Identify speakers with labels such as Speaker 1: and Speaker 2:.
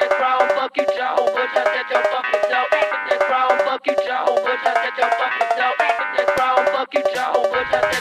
Speaker 1: that crown, fuck you, Jehovah, just at your fucking self. That crown, fuck you, Jehovah, just at your fucking self. That crown, fuck you, Joe. just at your